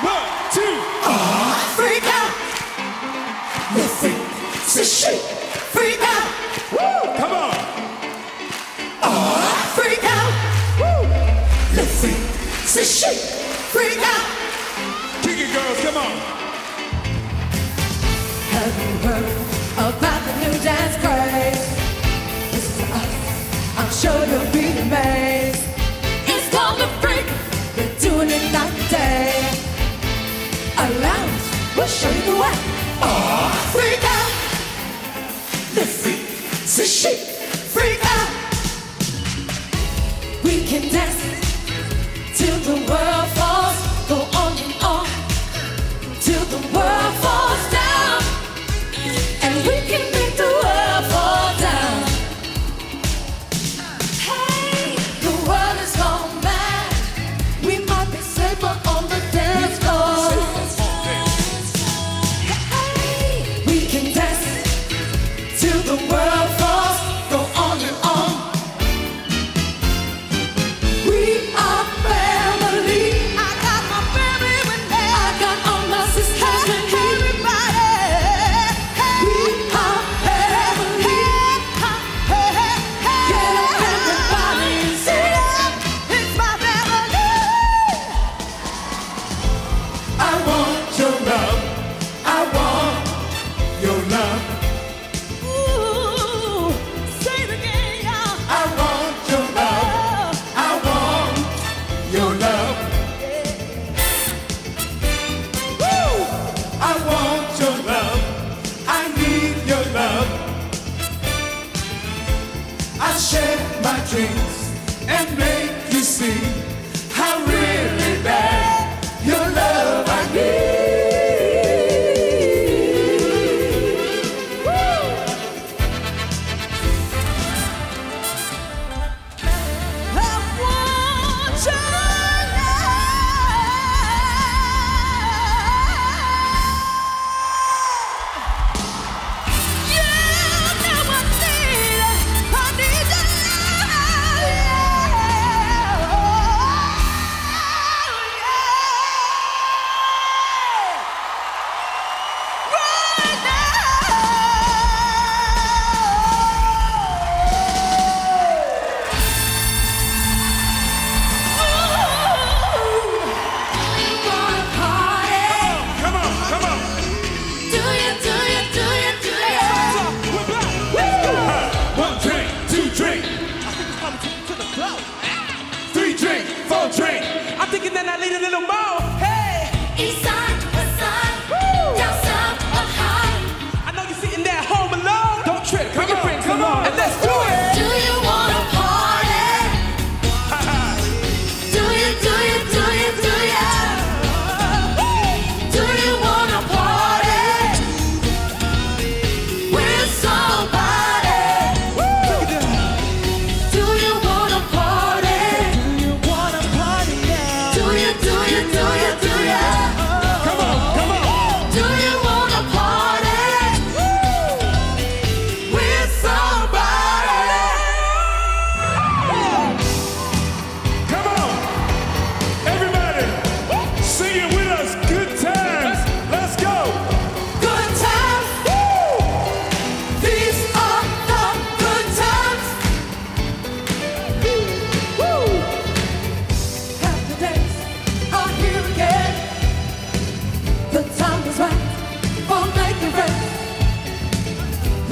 One, two. Freak out. Listen, say shake. Freak out. Woo! Come on. Freak out. Woo, listen, say shake. Freak out. Kick it, girls. Come on. Have you heard about the new dance Us. We'll show you the way. Out. The freak. Say shake. Freak out. We can dance share my dreams and make you see need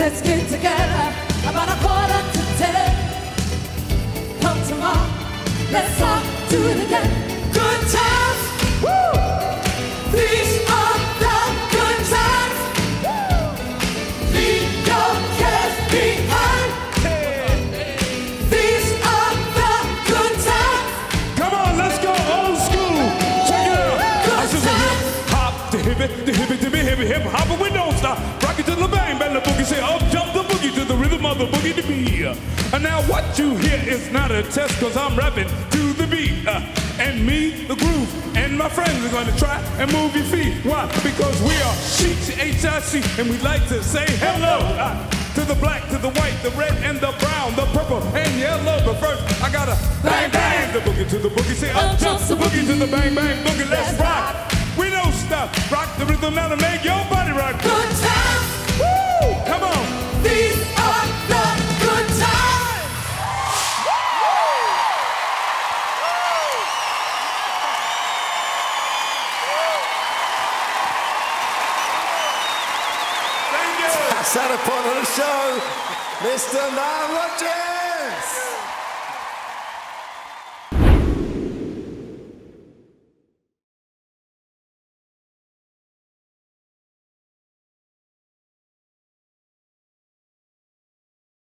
Let's get together about a quarter to ten. Come tomorrow, let's all do it again. Good times. These are the good times. Leave your cares behind. These are the good times. Come on, let's go old school. Check it out. I said hip hop, the hip it, the hip it, the hip it, hip hop, but we don't stop. Rock it to the bang, bang, the boogie. Say up, jump the boogie to the rhythm of the boogie to beat. And now what you hear is not a test, cause I'm rapping to the beat. Uh, and me, the groove, and my friends are gonna try and move your feet. Why? Because we are Chic, H-I-C, and we like to say hello. Uh, to the black, to the white, the red, and the brown, the purple, and yellow. But first, I gotta bang, bang, the boogie to the boogie. Say up, jump the boogie to the bang, bang, boogie. Let's rock. We rhythm now to make your body That's upon the show, Mr. Nile Rodgers.